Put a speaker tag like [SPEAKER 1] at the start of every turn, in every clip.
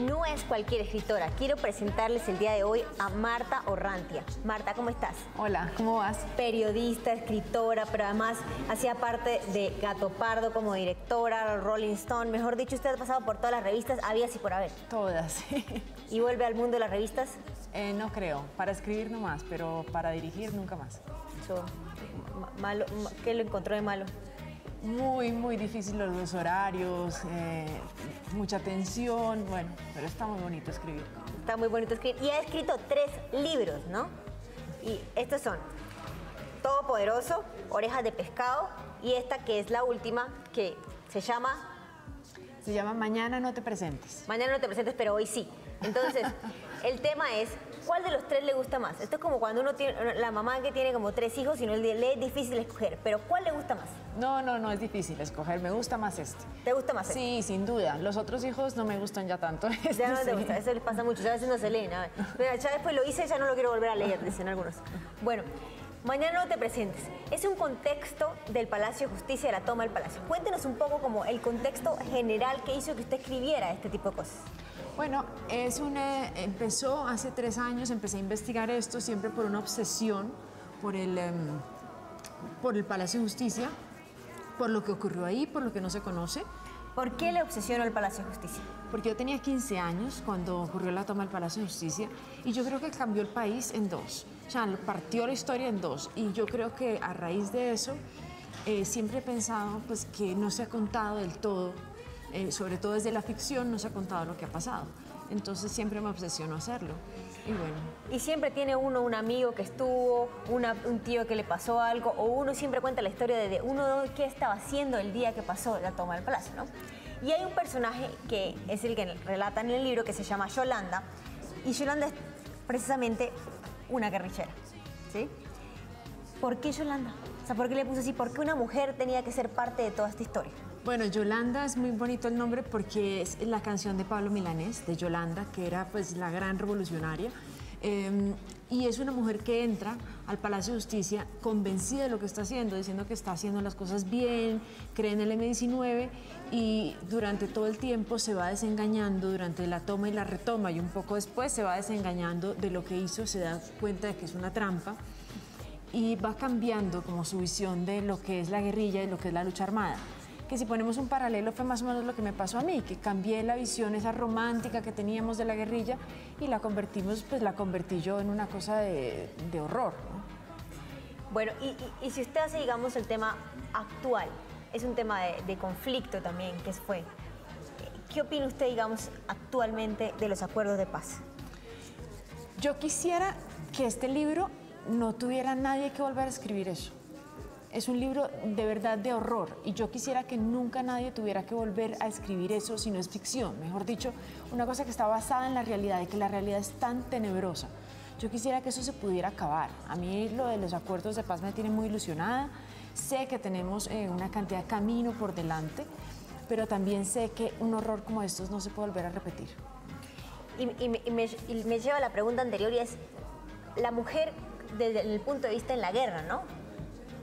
[SPEAKER 1] Y no es cualquier escritora. Quiero presentarles el día de hoy a Marta Orrantia. Marta, ¿cómo estás?
[SPEAKER 2] Hola, ¿cómo vas?
[SPEAKER 1] Periodista, escritora, pero además hacía parte de Gato Pardo como directora, Rolling Stone. Mejor dicho, usted ha pasado por todas las revistas, había y por haber.
[SPEAKER 2] Todas, sí.
[SPEAKER 1] ¿Y vuelve al mundo de las revistas?
[SPEAKER 2] Eh, no creo, para escribir nomás, pero para dirigir nunca más.
[SPEAKER 1] Malo, ¿Qué lo encontró de malo?
[SPEAKER 2] Muy, muy difícil los horarios, eh, mucha tensión, bueno, pero está muy bonito escribir.
[SPEAKER 1] Está muy bonito escribir. Y ha escrito tres libros, ¿no? Y estos son Todopoderoso, Orejas de Pescado y esta que es la última que se llama...
[SPEAKER 2] Se llama Mañana no te presentes.
[SPEAKER 1] Mañana no te presentes, pero hoy sí. Entonces, el tema es, ¿cuál de los tres le gusta más? Esto es como cuando uno tiene, la mamá que tiene como tres hijos y no le es difícil escoger, pero ¿cuál le gusta más?
[SPEAKER 2] No, no, no es difícil escoger, me gusta más este.
[SPEAKER 1] ¿Te gusta más
[SPEAKER 2] este? Sí, sin duda. Los otros hijos no me gustan ya tanto.
[SPEAKER 1] ya no te gusta, eso les pasa mucho, ya a veces no se leen. Mira, ya después lo hice, ya no lo quiero volver a leer, dicen algunos. Bueno, Mañana no te presentes. Es un contexto del Palacio de Justicia, de la toma del Palacio. Cuéntenos un poco como el contexto general que hizo que usted escribiera este tipo de cosas.
[SPEAKER 2] Bueno, es una, empezó hace tres años, empecé a investigar esto siempre por una obsesión por el, em, por el Palacio de Justicia, por lo que ocurrió ahí, por lo que no se conoce.
[SPEAKER 1] ¿Por qué le obsesionó el Palacio de Justicia?
[SPEAKER 2] Porque yo tenía 15 años cuando ocurrió la toma del Palacio de Justicia y yo creo que cambió el país en dos. O sea, partió la historia en dos. Y yo creo que a raíz de eso eh, siempre he pensado pues, que no se ha contado del todo eh, sobre todo desde la ficción, no se ha contado lo que ha pasado. Entonces siempre me obsesionó hacerlo. Y bueno.
[SPEAKER 1] Y siempre tiene uno un amigo que estuvo, un tío que le pasó algo, o uno siempre cuenta la historia de uno qué estaba haciendo el día que pasó la toma del palacio, ¿no? Y hay un personaje que es el que relata en el libro que se llama Yolanda, y Yolanda es precisamente una guerrillera, ¿sí? ¿Por qué Yolanda? O sea, ¿por qué le puso así? ¿Por qué una mujer tenía que ser parte de toda esta historia?
[SPEAKER 2] Bueno, Yolanda es muy bonito el nombre porque es la canción de Pablo Milanés, de Yolanda, que era pues la gran revolucionaria. Em, y es una mujer que entra al Palacio de Justicia convencida de lo que está haciendo, diciendo que está haciendo las cosas bien, cree en el M19 y durante todo el tiempo se va desengañando, durante la toma y la retoma y un poco después se va desengañando de lo que hizo, se da cuenta de que es una trampa y va cambiando como su visión de lo que es la guerrilla y lo que es la lucha armada que si ponemos un paralelo fue más o menos lo que me pasó a mí, que cambié la visión esa romántica que teníamos de la guerrilla y la convertimos, pues la convertí yo en una cosa de, horror.
[SPEAKER 1] Bueno, y, si usted hace, digamos, el tema actual, es un tema de, de conflicto también, que fue. ¿Qué opina usted, digamos, actualmente de los acuerdos de paz?
[SPEAKER 2] Yo quisiera que este libro no tuviera nadie que volver a escribir eso. Es un libro de verdad de horror y yo quisiera que nunca nadie tuviera que volver a escribir eso si no es ficción. Mejor dicho, una cosa que está basada en la realidad y que la realidad es tan tenebrosa. Yo quisiera que eso se pudiera acabar. A mí lo de los acuerdos de paz me tiene muy ilusionada. Sé que tenemos eh, una cantidad de camino por delante, pero también sé que un horror como estos no se puede volver a repetir.
[SPEAKER 1] Y, me, y me lleva a la pregunta anterior y es, la mujer desde el punto de vista en la guerra, ¿no?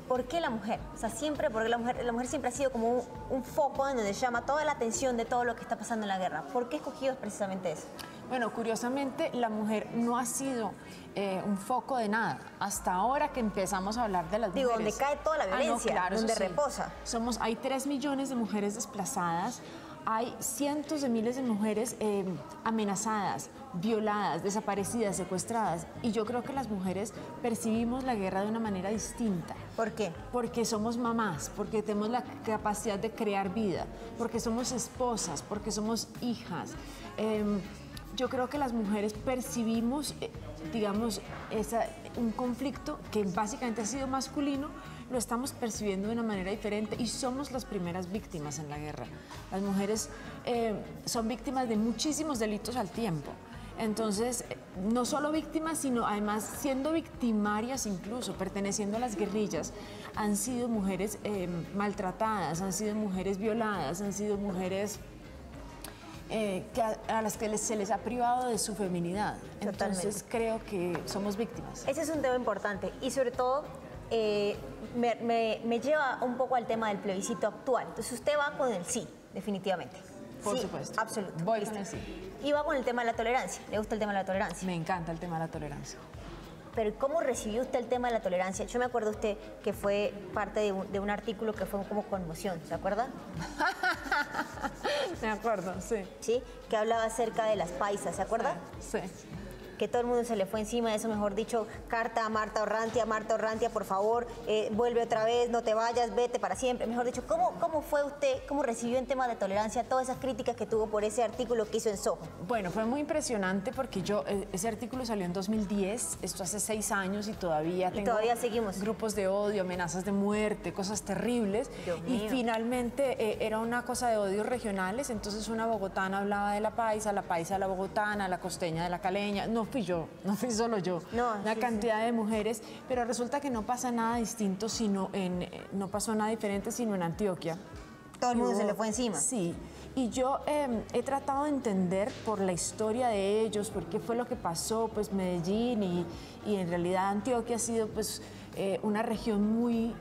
[SPEAKER 1] ¿Por qué la mujer? O sea, siempre, porque la mujer, la mujer siempre ha sido como un, foco en donde llama toda la atención de todo lo que está pasando en la guerra. ¿Por qué escogido precisamente eso?
[SPEAKER 2] Bueno, curiosamente, la mujer no ha sido eh, un foco de nada. Hasta ahora que empezamos a hablar de las
[SPEAKER 1] Digo, donde cae toda la ah, violencia, donde reposa.
[SPEAKER 2] Somos, hay tres millones de mujeres desplazadas, hay cientos de miles de mujeres eh, amenazadas, violadas, desaparecidas, secuestradas. Y yo creo que las mujeres percibimos la guerra de una manera distinta.
[SPEAKER 1] ¿Por qué?
[SPEAKER 2] Porque somos mamás, porque tenemos la capacidad de crear vida, porque somos esposas, porque somos hijas. Em, yo creo que las mujeres percibimos, eh, digamos, un conflicto que básicamente ha sido masculino, lo estamos percibiendo de una manera diferente y somos las primeras víctimas en la guerra. Las mujeres eh, son víctimas de muchísimos delitos al tiempo. Entonces, eh, no solo víctimas, sino además siendo victimarias incluso, perteneciendo a las guerrillas, han sido mujeres eh, maltratadas, han sido mujeres violadas, han sido mujeres a, las que se les ha privado de su feminidad. Entonces creo que somos víctimas.
[SPEAKER 1] Ese es un tema importante y sobre todo me, lleva un poco al tema del plebiscito actual. Entonces usted va con el sí, definitivamente.
[SPEAKER 2] Por
[SPEAKER 1] Sí,
[SPEAKER 2] supuesto.
[SPEAKER 1] Absoluto.
[SPEAKER 2] Voy
[SPEAKER 1] Listo.
[SPEAKER 2] con el sí.
[SPEAKER 1] Y va con el tema de la tolerancia. ¿Le gusta el tema de la tolerancia?
[SPEAKER 2] Me encanta el tema de la tolerancia.
[SPEAKER 1] Pero ¿cómo recibió usted el tema de la tolerancia? Yo me acuerdo usted que fue parte de un, de un artículo que fue como conmoción, ¿se acuerda?
[SPEAKER 2] Me acuerdo, sí.
[SPEAKER 1] Sí, que hablaba acerca de las paisas, ¿se acuerda?
[SPEAKER 2] Sí.
[SPEAKER 1] Que todo el mundo se le fue encima de eso, mejor dicho, carta a Marta Orrantia, Marta Orrantia, por favor, eh, vuelve otra vez, no te vayas, vete para siempre. Mejor dicho, ¿cómo, ¿cómo fue usted, cómo recibió en tema de tolerancia todas esas críticas que tuvo por ese artículo que hizo en Soho?
[SPEAKER 2] Bueno, fue muy impresionante porque yo, eh, ese artículo salió en 2010, esto hace seis años y todavía tengo
[SPEAKER 1] todavía seguimos.
[SPEAKER 2] grupos de odio, amenazas de muerte, cosas terribles.
[SPEAKER 1] Dios
[SPEAKER 2] y
[SPEAKER 1] mío.
[SPEAKER 2] finalmente eh, era una cosa de odios regionales, entonces una bogotana hablaba de la paisa, la paisa de la bogotana, la costeña de la caleña. No fui yo, no fui solo yo,
[SPEAKER 1] No,
[SPEAKER 2] una
[SPEAKER 1] sí,
[SPEAKER 2] cantidad de mujeres, pero resulta que no pasa nada distinto, sino en, eh, no pasó nada diferente sino en Antioquia.
[SPEAKER 1] Todo el mundo se le fue encima.
[SPEAKER 2] Sí, y yo eh, he tratado de entender por la historia de ellos, por qué fue lo que pasó, pues Medellín y, y en realidad Antioquia ha sido pues eh, una región muy,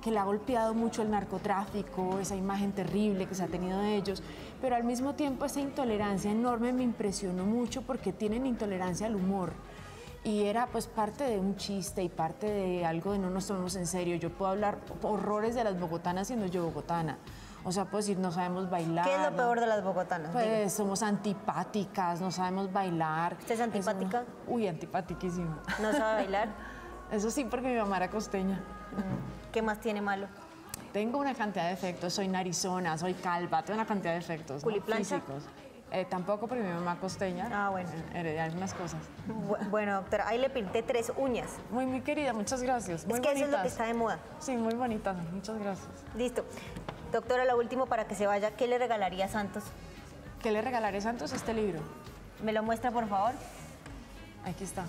[SPEAKER 2] que le ha golpeado mucho el narcotráfico, esa imagen terrible que se ha tenido de ellos, pero al mismo tiempo esa intolerancia enorme me impresionó mucho porque tienen intolerancia al humor. Y era pues parte de un chiste y parte de algo de no nos tomemos en serio. Yo puedo hablar horrores de las bogotanas siendo yo bogotana. O sea, puedo decir, no sabemos bailar.
[SPEAKER 1] ¿Qué es lo
[SPEAKER 2] ¿no?
[SPEAKER 1] peor de las bogotanas?
[SPEAKER 2] Pues somos antipáticas, no sabemos bailar.
[SPEAKER 1] ¿Usted es antipática?
[SPEAKER 2] Eso- uy, antipatiquísimo.
[SPEAKER 1] ¿No sabe bailar?
[SPEAKER 2] Eso sí, porque mi mamá era costeña.
[SPEAKER 1] ¿Qué más tiene malo?
[SPEAKER 2] Tengo una cantidad de defectos, soy narizona, soy calva, tengo una cantidad de efectos ¿no?
[SPEAKER 1] ¿Culiplancha?
[SPEAKER 2] físicos. Eh, tampoco, porque mi mamá costeña.
[SPEAKER 1] Ah, bueno.
[SPEAKER 2] eh, Heredé algunas cosas.
[SPEAKER 1] Bu- Bueno, doctora, ahí le pinté tres uñas.
[SPEAKER 2] Muy, muy querida, muchas gracias. Muy
[SPEAKER 1] es que eso es lo que
[SPEAKER 2] bonitas.
[SPEAKER 1] está de moda.
[SPEAKER 2] Sí, muy bonitas, muchas gracias.
[SPEAKER 1] Listo. Doctora, lo último para que se vaya, ¿qué le regalaría a Santos?
[SPEAKER 2] ¿Qué le regalaré Santos este libro?
[SPEAKER 1] ¿Me lo muestra, por favor?
[SPEAKER 2] Aquí está.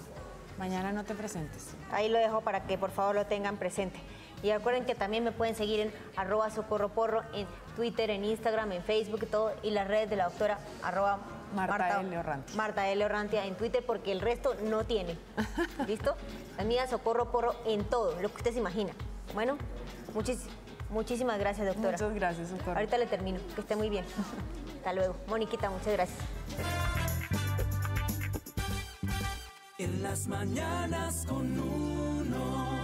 [SPEAKER 2] Mañana no te presentes.
[SPEAKER 1] Ahí lo dejo para que por favor lo tengan presente. Y recuerden que también me pueden seguir en arroba socorroporro en Twitter, en Instagram, en Facebook y todo, y las redes de la doctora arroba
[SPEAKER 2] Marta L. Orrantia.
[SPEAKER 1] Marta L. Orrantia en Twitter porque el resto no tiene. ¿Listo? La mía Socorro Porro en todo, lo que usted se imagina. Bueno, muchis- muchísimas gracias, doctora.
[SPEAKER 2] Muchas gracias, Socorro.
[SPEAKER 1] Ahorita le termino, que esté muy bien. Hasta luego. Moniquita, muchas gracias.
[SPEAKER 3] En las mañanas con uno.